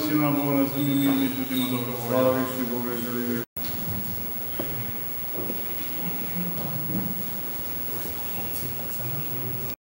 Syna Boha na zemi, my budeme dobrovolní.